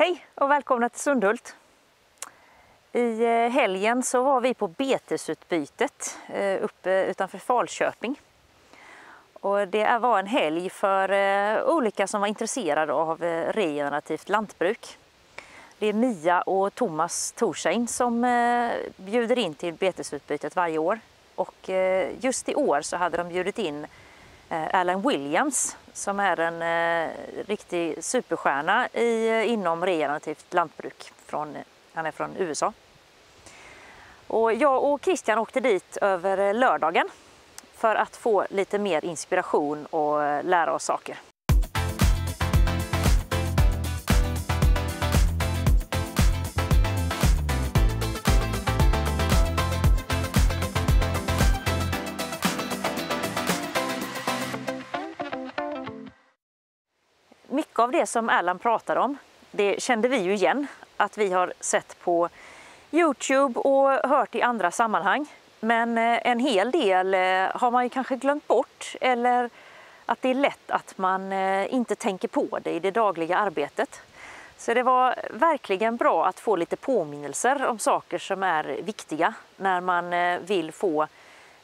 Hej och välkomna till Sundhult. I eh, helgen så var vi på betesutbytet eh, uppe utanför Falköping. Och det var en helg för eh, olika som var intresserade av regenerativt lantbruk. Det är Mia och Thomas Torsein som bjuder in till betesutbytet varje år. Och just i år så hade de bjudit in Alan Williams som är en eh, riktig superstjärna i, eh, inom regenerativt lantbruk. Från, han är från USA. Och jag och Christian åkte dit över eh, lördagen för att få lite mer inspiration och eh, lära oss saker. Mycket av det som Erland pratar om, det kände vi ju igen. Att vi har sett på Youtube och hört i andra sammanhang. Men eh, en hel del eh, har man ju kanske glömt bort eller att det är lätt att man eh, inte tänker på det i det dagliga arbetet. Så det var verkligen bra att få lite påminnelser om saker som är viktiga när man vill få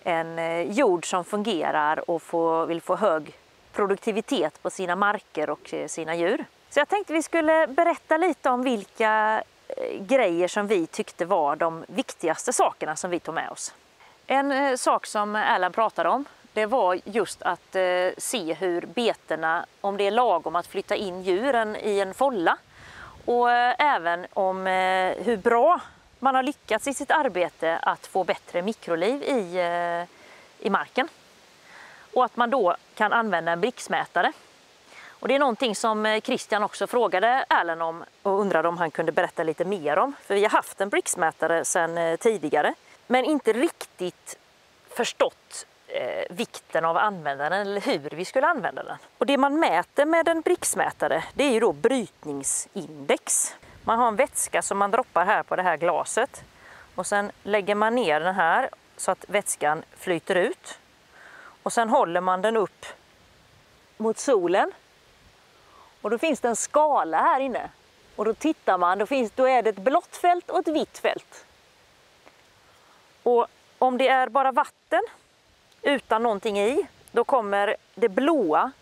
en jord som fungerar och få, vill få hög produktivitet på sina marker och eh, sina djur. Så jag tänkte vi skulle berätta lite om vilka eh, grejer som vi tyckte var de viktigaste sakerna som vi tog med oss. En eh, sak som Erland pratade om det var just att se hur betena, om det är lagom att flytta in djuren i en folla och även om hur bra man har lyckats i sitt arbete att få bättre mikroliv i, i marken och att man då kan använda en brixmätare. Och det är någonting som eh, Christian också frågade Erlen om och undrade om han kunde berätta lite mer om. För vi har haft en brixmätare sedan eh, tidigare men inte riktigt förstått eh, vikten av att använda den eller hur vi skulle använda den. Och det man mäter med en brixmätare det är ju då brytningsindex. Man har en vätska som man droppar här på det här glaset och sen lägger man ner den här så att vätskan flyter ut och sen håller man den upp mot solen. Och då finns det en skala här inne. Och då tittar man, då, finns, då är det ett blått fält och ett vitt fält. Och om det är bara vatten utan någonting i, då kommer det blåa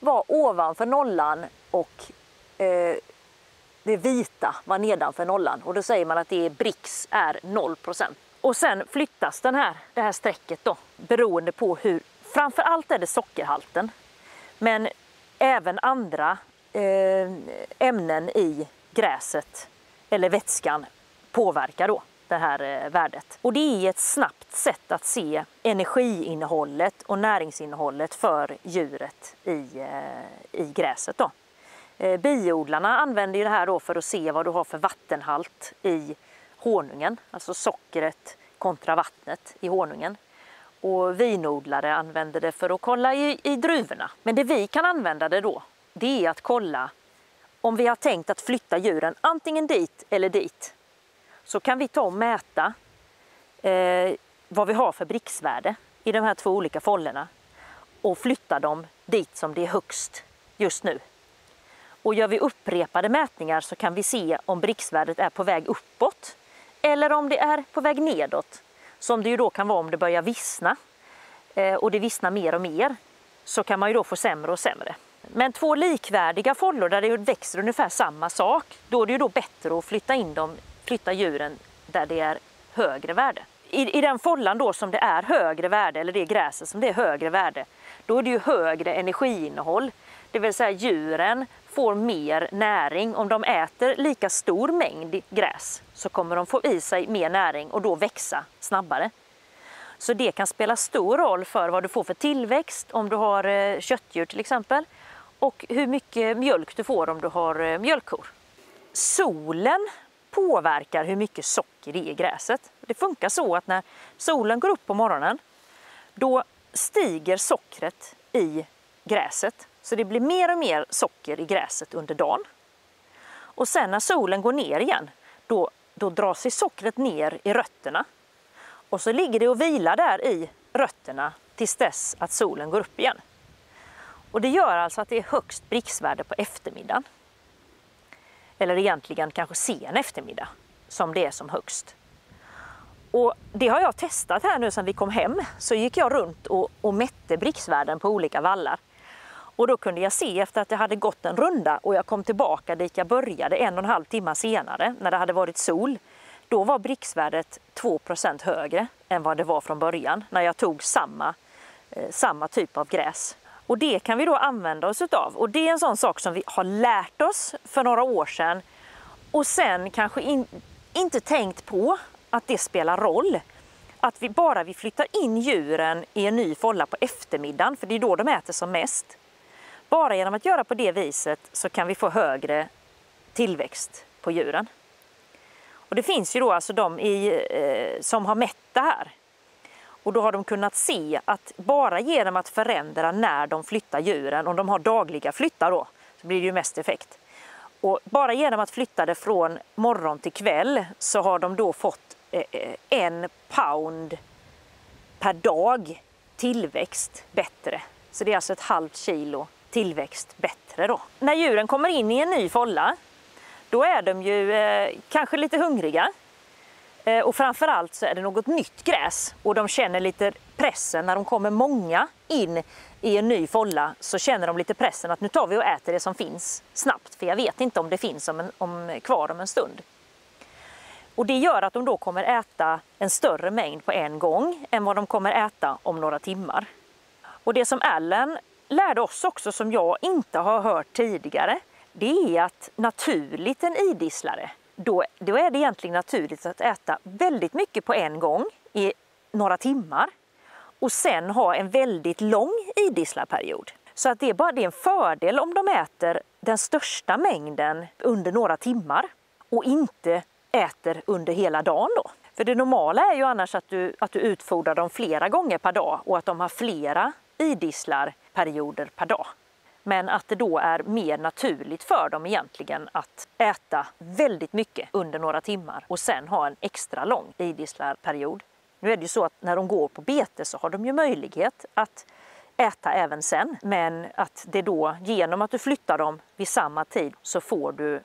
vara ovanför nollan och eh, det vita vara nedanför nollan. Och då säger man att det är brix, är 0% Och sen flyttas den här, det här strecket då beroende på hur Framför allt är det sockerhalten. Men även andra eh, ämnen i gräset eller vätskan påverkar då det här eh, värdet. Och det är ett snabbt sätt att se energiinnehållet och näringsinnehållet för djuret i, eh, i gräset. Då. Eh, biodlarna använder det här då för att se vad du har för vattenhalt i honungen, alltså sockret kontra vattnet i honungen och vinodlare använder det för att kolla i, i druvorna. Men det vi kan använda det då, det är att kolla om vi har tänkt att flytta djuren antingen dit eller dit. Så kan vi ta och mäta eh, vad vi har för bricksvärde i de här två olika follerna och flytta dem dit som det är högst just nu. Och gör vi upprepade mätningar så kan vi se om bricksvärdet är på väg uppåt eller om det är på väg nedåt som det ju då kan vara om det börjar vissna eh, och det vissnar mer och mer så kan man ju då få sämre och sämre. Men två likvärdiga follor där det växer ungefär samma sak, då är det ju då bättre att flytta in dem, flytta djuren där det är högre värde. I, I den follan då som det är högre värde, eller det gräset som det är högre värde, då är det ju högre energiinnehåll. Det vill säga djuren får mer näring. Om de äter lika stor mängd gräs så kommer de få i sig mer näring och då växa snabbare. Så det kan spela stor roll för vad du får för tillväxt om du har eh, köttdjur till exempel och hur mycket mjölk du får om du har eh, mjölkkor. Solen påverkar hur mycket socker det är i gräset. Det funkar så att när solen går upp på morgonen då stiger sockret i gräset så det blir mer och mer socker i gräset under dagen. Och sen när solen går ner igen, då, då drar sig sockret ner i rötterna. Och så ligger det och vilar där i rötterna tills dess att solen går upp igen. Och det gör alltså att det är högst bricksvärde på eftermiddagen. eller egentligen kanske sen eftermiddag, som det är som högst. Och det har jag testat här nu sedan vi kom hem. Så gick jag runt och, och mätte bricksvärden på olika vallar. Och då kunde jag se efter att jag hade gått en runda och jag kom tillbaka dit jag började en och en halv timme senare när det hade varit sol. Då var bricksvärdet 2% högre än vad det var från början när jag tog samma, eh, samma typ av gräs. Och det kan vi då använda oss utav. Och det är en sån sak som vi har lärt oss för några år sedan och sen kanske in, inte tänkt på att det spelar roll. Att vi bara vi flyttar in djuren i en ny folla på eftermiddagen, för det är då de äter som mest. Bara genom att göra på det viset så kan vi få högre tillväxt på djuren. Och det finns ju då alltså de i, eh, som har mätt det här. Och då har de kunnat se att bara genom att förändra när de flyttar djuren, om de har dagliga flyttar då, så blir det ju mest effekt. Och bara genom att flytta det från morgon till kväll så har de då fått eh, en pound per dag tillväxt bättre. Så det är alltså ett halvt kilo tillväxt bättre då. När djuren kommer in i en ny folla, då är de ju eh, kanske lite hungriga. Eh, och framförallt så är det något nytt gräs och de känner lite pressen när de kommer många in i en ny folla så känner de lite pressen att nu tar vi och äter det som finns snabbt för jag vet inte om det finns om en, om, kvar om en stund. Och det gör att de då kommer äta en större mängd på en gång än vad de kommer äta om några timmar. Och det som Allen lärde oss också som jag inte har hört tidigare, det är att naturligt en idisslare, då, då är det egentligen naturligt att äta väldigt mycket på en gång i några timmar och sen ha en väldigt lång idisslarperiod. Så att det är bara det är en fördel om de äter den största mängden under några timmar och inte äter under hela dagen då. För det normala är ju annars att du, att du utfodrar dem flera gånger per dag och att de har flera idisslarperioder per dag. Men att det då är mer naturligt för dem egentligen att äta väldigt mycket under några timmar och sen ha en extra lång idisslarperiod. Nu är det ju så att när de går på bete så har de ju möjlighet att äta även sen. Men att det då, genom att du flyttar dem vid samma tid, så får du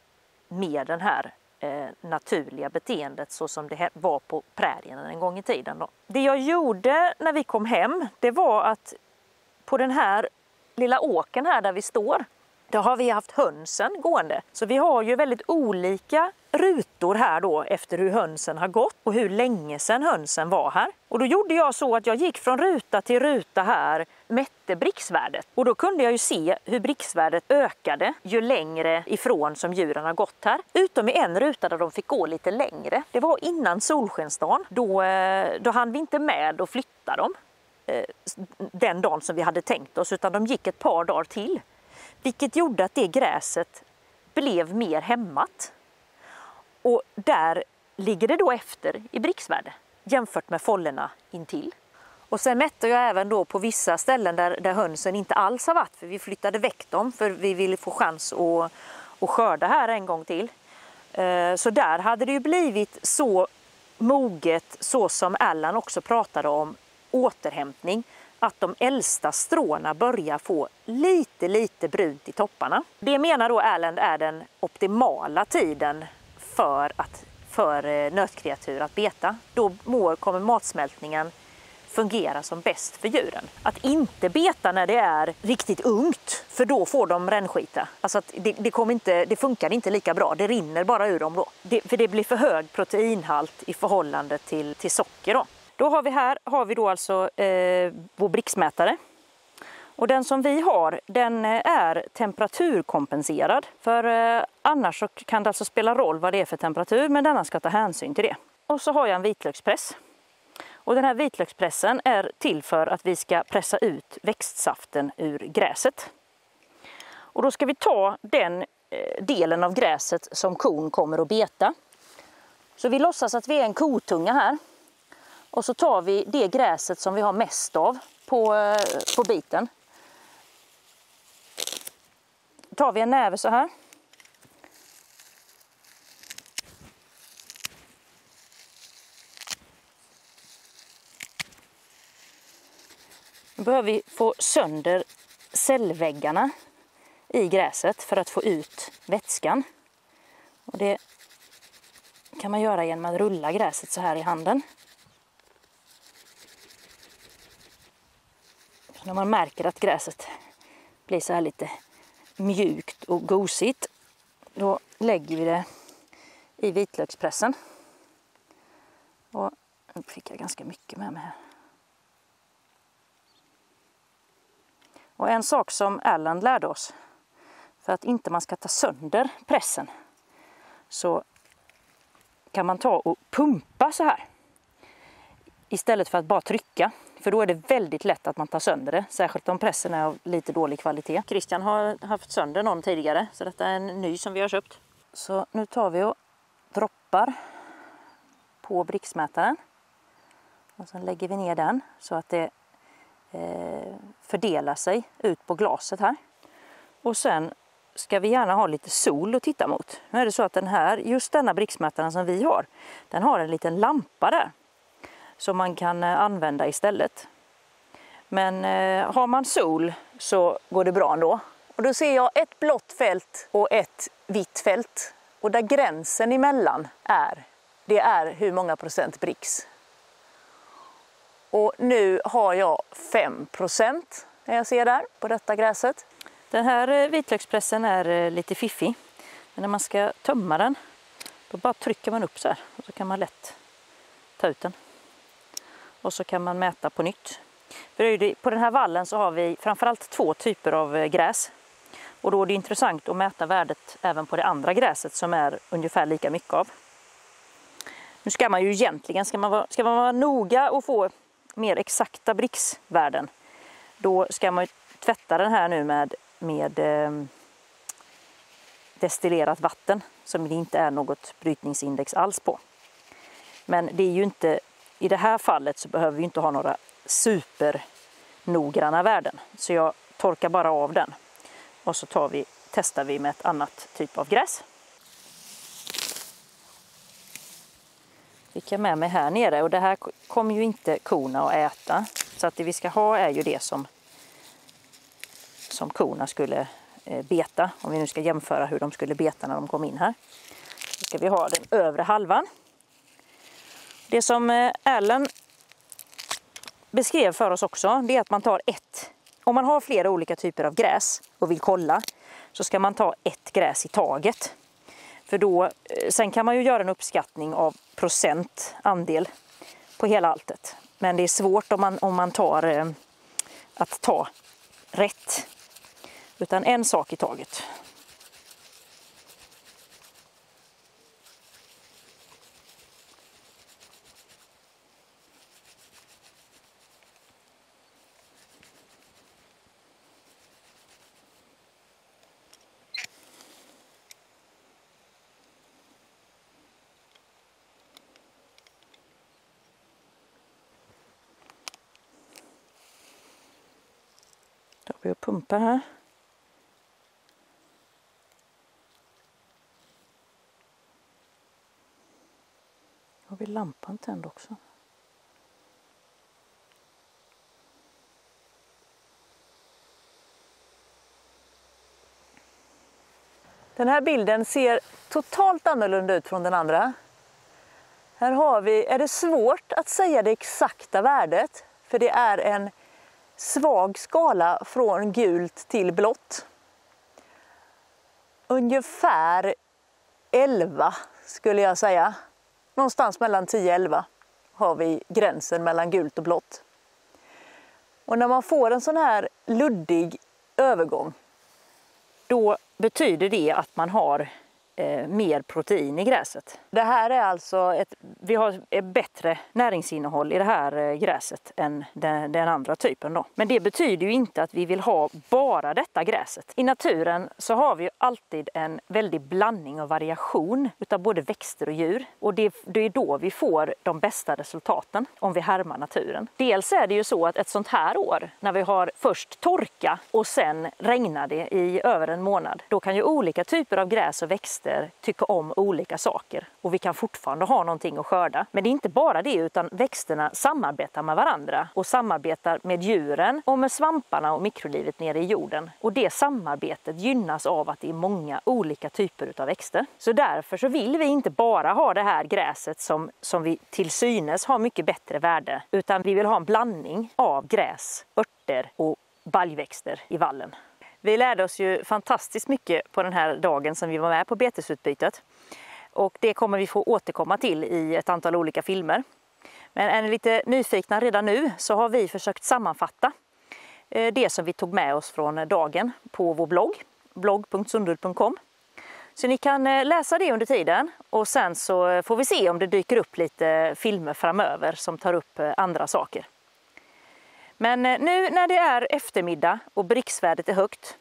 mer den här eh, naturliga beteendet så som det var på prärien en gång i tiden. Då. Det jag gjorde när vi kom hem, det var att på den här lilla åken här där vi står, då har vi haft hönsen gående. Så vi har ju väldigt olika rutor här då efter hur hönsen har gått och hur länge sedan hönsen var här. Och då gjorde jag så att jag gick från ruta till ruta här, mätte bricksvärdet och då kunde jag ju se hur bricksvärdet ökade ju längre ifrån som djuren har gått här. Utom i en ruta där de fick gå lite längre. Det var innan solskensdagen. Då, eh, då hann vi inte med att flytta dem den dagen som vi hade tänkt oss utan de gick ett par dagar till. Vilket gjorde att det gräset blev mer hämmat. Och där ligger det då efter i bricksvärde jämfört med follorna intill. Och sen mätte jag även då på vissa ställen där, där hönsen inte alls har varit för vi flyttade väck dem för vi ville få chans att, att skörda här en gång till. Eh, så där hade det ju blivit så moget så som Allan också pratade om återhämtning att de äldsta stråna börjar få lite, lite brunt i topparna. Det menar då Erland är den optimala tiden för, att, för eh, nötkreatur att beta. Då mår, kommer matsmältningen fungera som bäst för djuren. Att inte beta när det är riktigt ungt, för då får de rännskita. Alltså att det, det, kommer inte, det funkar inte lika bra, det rinner bara ur dem då. Det, för det blir för hög proteinhalt i förhållande till, till socker. Då. Då har vi här har vi då alltså eh, vår bricksmätare. Och den som vi har den eh, är temperaturkompenserad. För eh, annars så kan det alltså spela roll vad det är för temperatur men denna ska ta hänsyn till det. Och så har jag en vitlökspress. Och den här vitlökspressen är till för att vi ska pressa ut växtsaften ur gräset. Och då ska vi ta den eh, delen av gräset som kon kommer att beta. Så vi låtsas att vi är en kotunga här. Och så tar vi det gräset som vi har mest av på, eh, på biten. tar vi en näve så här. Nu behöver vi få sönder cellväggarna i gräset för att få ut vätskan. Och det kan man göra genom att rulla gräset så här i handen. När man märker att gräset blir så här lite mjukt och gosigt, då lägger vi det i vitlökspressen. Och nu fick jag ganska mycket med mig här. Och en sak som Allan lärde oss, för att inte man ska ta sönder pressen, så kan man ta och pumpa så här. Istället för att bara trycka. För då är det väldigt lätt att man tar sönder det, särskilt om pressen är av lite dålig kvalitet. Christian har haft sönder någon tidigare, så detta är en ny som vi har köpt. Så nu tar vi och droppar på bricksmätaren. Och sen lägger vi ner den så att det eh, fördelar sig ut på glaset här. Och sen ska vi gärna ha lite sol att titta mot. Nu är det så att den här, just denna bricksmätaren som vi har, den har en liten lampa där som man kan eh, använda istället. Men eh, har man sol så går det bra ändå. Och då ser jag ett blått fält och ett vitt fält. Och där gränsen emellan är, det är hur många procent bricks. Och nu har jag 5 procent när jag ser där på detta gräset. Den här eh, vitlökspressen är eh, lite fiffig. Men när man ska tömma den, då bara trycker man upp så här och så kan man lätt ta ut den. Och så kan man mäta på nytt. För på den här vallen så har vi framförallt två typer av eh, gräs. Och då är det intressant att mäta värdet även på det andra gräset som är ungefär lika mycket av. Nu ska man ju egentligen, ska man vara, ska man vara noga och få mer exakta bricksvärden, då ska man tvätta den här nu med med eh, destillerat vatten som det inte är något brytningsindex alls på. Men det är ju inte, i det här fallet så behöver vi inte ha några supernoggranna värden. Så jag torkar bara av den och så tar vi, testar vi med ett annat typ av gräs. Fick jag med mig här nere och det här kommer ju inte korna att äta. Så att det vi ska ha är ju det som som korna skulle eh, beta. Om vi nu ska jämföra hur de skulle beta när de kom in här. Då ska vi ha den övre halvan. Det som eh, Allen beskrev för oss också, det är att man tar ett. Om man har flera olika typer av gräs och vill kolla så ska man ta ett gräs i taget. För då, eh, sen kan man ju göra en uppskattning av procent andel på hela alltet. Men det är svårt om man, om man tar eh, att ta rätt utan en sak i taget. Då har vi här. Har vi lampan tänd också? Den här bilden ser totalt annorlunda ut från den andra. Här har vi, är det svårt att säga det exakta värdet för det är en svag skala från gult till blått. Ungefär 11 skulle jag säga. Någonstans mellan 10 och 11 har vi gränsen mellan gult och blått. Och när man får en sån här luddig övergång, då betyder det att man har eh, mer protein i gräset. Det här är alltså ett, vi har ett bättre näringsinnehåll i det här eh, gräset än den, den, andra typen. Då. Men det betyder ju inte att vi vill ha bara detta gräset. I naturen så har vi ju alltid en väldig blandning och variation utav både växter och djur. Och det, det är då vi får de bästa resultaten om vi härmar naturen. Dels är det ju så att ett sånt här år när vi har först torka och sen regnar det i över en månad, då kan ju olika typer av gräs och växter växter tycka om olika saker och vi kan fortfarande ha någonting att skörda. Men det är inte bara det utan växterna samarbetar med varandra och samarbetar med djuren och med svamparna och mikrolivet nere i jorden. Och det samarbetet gynnas av att det är många olika typer av växter. Så därför så vill vi inte bara ha det här gräset som, som vi till synes har mycket bättre värde utan vi vill ha en blandning av gräs, örter och baljväxter i vallen. Vi lärde oss ju fantastiskt mycket på den här dagen som vi var med på betesutbytet. Och det kommer vi få återkomma till i ett antal olika filmer. Men är ni lite nyfikna redan nu så har vi försökt sammanfatta eh, det som vi tog med oss från dagen på vår blogg, blogg.sundhult.com. Så ni kan eh, läsa det under tiden och sen så eh, får vi se om det dyker upp lite filmer framöver som tar upp andra saker. Men eh, nu när det är eftermiddag och bricksvärdet är högt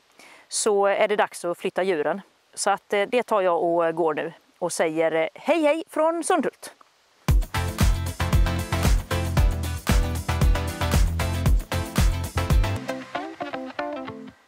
så är det dags att flytta djuren. Så att eh, det tar jag och går nu och säger eh, hej hej från Sundhult.